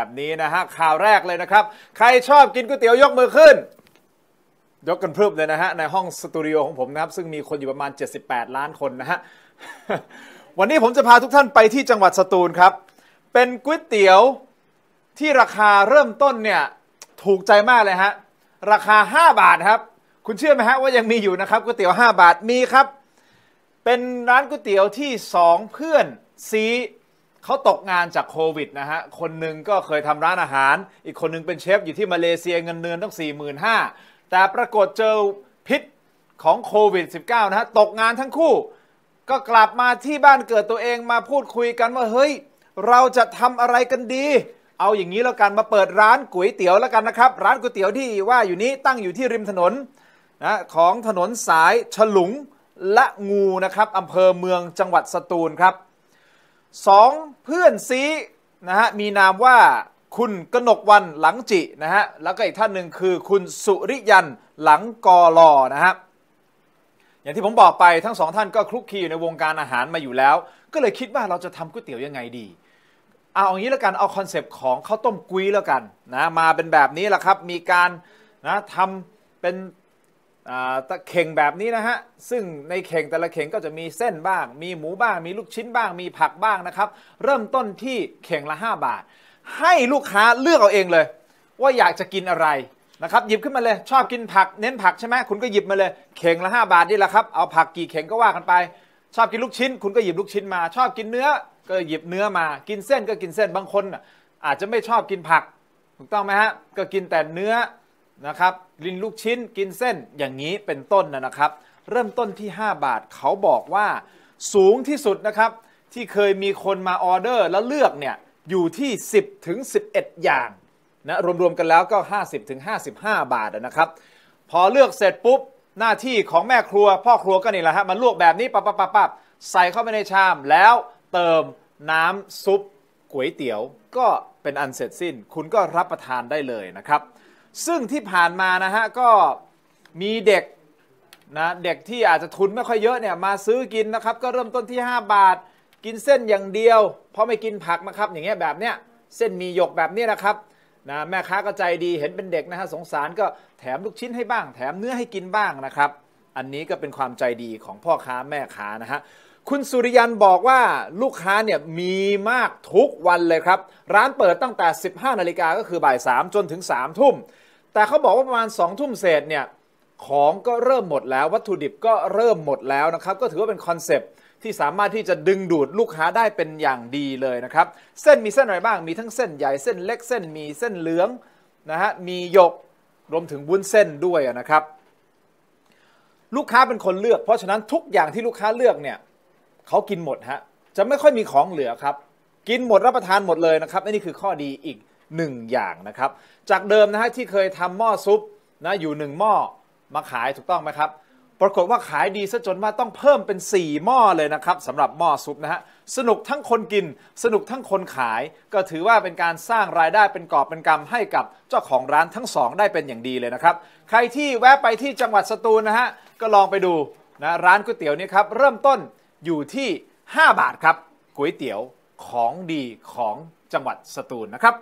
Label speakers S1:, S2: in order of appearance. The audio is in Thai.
S1: แบบนี้นะฮะข่าวแรกเลยนะครับ ใครชอบกินก๋วยเตี๋ยวยกมือขึ้น ยกกันพรึบเลยนะฮะ ในห้องสตูดิโอของผมนะครับ ซึ่งมีคนอยู่ประมาณ 78 ล้านคนนะฮะ วันนี้ผมจะพาทุกท่านไปที่จังหวัดสตูลครับ เป็นก๋วยเตี๋ยวที่ราคาเริ่มต้นเนี่ย ถูกใจมากเลยฮะ ราคา 5 บาทครับ คุณเชื่อไหมฮะว่ายังมีอยู่นะครับก๋วยเตี๋ยว 5 บาทมีครับ เป็นร้านก๋วยเตี๋ยวที่สองเพื่อนซี เขาตกงานจากโควิดนะฮะ คนหนึ่งก็เคยทำร้านอาหาร อีกคนหนึ่งเป็นเชฟอยู่ที่มาเลเซียเงินเดือนต้อง 45,000 แต่ปรากฏเจอพิษของโควิด -19 นะฮะ ตกงานทั้งคู่ ก็กลับมาที่บ้านเกิดตัวเองมาพูดคุยกันว่าเฮ้ย เราจะทำอะไรกันดี เอาอย่างนี้แล้วกันมาเปิดร้านก๋วยเตี๋ยวแล้วกันนะครับ ร้านก๋วยเตี๋ยวที่ว่าอยู่นี้ตั้งอยู่ที่ริมถนนนะของถนนสายฉลุงละงูนะครับอำเภอเมืองจังหวัดสตูลครับ สองเพื่อนซี้นะฮะมีนามว่าคุณกนกวันหลังจินะฮะแล้วก็อีกท่านหนึ่งคือคุณสุริยันหลังกอลอนะฮะอย่างที่ผมบอกไปทั้งสองท่านก็คลุกคลีอยู่ในวงการอาหารมาอยู่แล้ว ก็เลยคิดว่าเราจะทำก๋วยเตี๋ยวยังไงดีเอาอย่างนี้แล้วกันเอา concept ของข้าวต้มกุ้ยแล้วกันนะมาเป็นแบบนี้แหละครับมีการนะทำเป็น ตะเข่งแบบนี้นะฮะ ซึ่งในเข่งแต่ละเข่งก็จะมีเส้นบ้าง มีหมูบ้าง มีลูกชิ้นบ้าง มีผักบ้างนะครับ เริ่มต้นที่เข่งละ 5 บาท ให้ลูกค้าเลือกเอาเองเลย ว่าอยากจะกินอะไรนะครับ หยิบขึ้นมาเลย ชอบกินผัก เน้นผักใช่ไหมคุณก็หยิบมาเลย เข่งละ 5 บาทนี่แหละครับ เอาผักกี่เข่งก็ว่ากันไป ชอบกินลูกชิ้น คุณก็หยิบลูกชิ้นมา ชอบกินเนื้อ ก็หยิบเนื้อมา กินเส้นก็กินเส้น บางคนน่ะอาจจะไม่ชอบกินผัก ถูกต้องไหมฮะ ก็กินแต่เนื้อ นะครับลินลูกชิ้นกินเส้นอย่างนี้เป็นต้นนะครับ เริ่มต้นที่ 5 บาทเขาบอกว่าสูงที่สุดนะครับ ที่เคยมีคนมาออเดอร์แล้วเลือกเนี่ยอยู่ที่ 10ถึง11 อย่างนะรวมๆกันแล้วก็ 50ถึง55 บาทนะครับ พอเลือกเสร็จปุ๊บหน้าที่ของแม่ครัว พ่อครัวก็นี่แหละฮะมาลวกแบบนี้ปั๊บปั๊บปั๊บปั๊บใส่เข้าไปในชามแล้วเติมน้ำซุปก๋วยเตี๋ยว ก็เป็นอันเสร็จสิ้น คุณก็รับประทานได้เลยนะครับ ซึ่งที่ผ่านมานะฮะก็มีเด็กนะเด็กที่อาจจะทุนไม่ค่อยเยอะเนี่ยมาซื้อกินนะครับ ก็เริ่มต้นที่ 5 บาท กินเส้นอย่างเดียว เพราะไม่กินผักนะครับ อย่างเงี้ยแบบเนี้ยเส้นมีหยกแบบนี้นะครับนะแม่ค้าก็ใจดีเห็นเป็นเด็กนะฮะสงสารก็แถมลูกชิ้นให้บ้าง แถมเนื้อให้กินบ้างนะครับ อันนี้ก็เป็นความใจดีของพ่อค้าแม่ค้านะฮะคุณสุริยันบอกว่าลูกค้าเนี่ยมีมากทุกวันเลยครับ ร้านเปิดตั้งแต่ 15 นาฬิกาก็คือบ่าย 3 จนถึง 3 ทุ่ม แต่เขาบอกว่าประมาณ2ทุ่มเศษเนี่ยของก็เริ่มหมดแล้ว วัตถุดิบก็เริ่มหมดแล้วนะครับ ก็ถือว่าเป็นคอนเซปที่สามารถที่จะดึงดูดลูกค้าได้เป็นอย่างดีเลยนะครับ เส้นมีเส้นอะไรบ้างมีทั้งเส้นใหญ่เส้นเล็กเส้นมีเส้นเหลืองนะฮะมีหยกรวมถึงวุ้นเส้นด้วยนะครับ ลูกค้าเป็นคนเลือก เพราะฉะนั้นทุกอย่างที่ลูกค้าเลือกเนี่ยเขากินหมดฮะจะไม่ค่อยมีของเหลือครับ กินหมดรับประทานหมดเลยนะครับนี่คือข้อดีอีก หนึ่งอย่างนะครับ จากเดิมนะฮะที่เคยทำหม้อซุปนะอยู่หนึ่งหม้อมาขายถูกต้องไหมครับ ปรากฏว่าขายดีซะจนว่าต้องเพิ่มเป็น 4 หม้อเลยนะครับสำหรับหม้อซุปนะฮะสนุกทั้งคนกิน สนุกทั้งคนขาย ก็ถือว่าเป็นการสร้างรายได้เป็นกอบเป็นกำให้กับเจ้าของร้านทั้งสองได้เป็นอย่างดีเลยนะครับ ใครที่แวะไปที่จังหวัดสตูลนะฮะก็ลองไปดูนะร้านก๋วยเตี๋ยวนี้ครับเริ่มต้นอยู่ที่ 5 บาทครับก๋วยเตี๋ยวของดีของจังหวัดสตูลนะครับ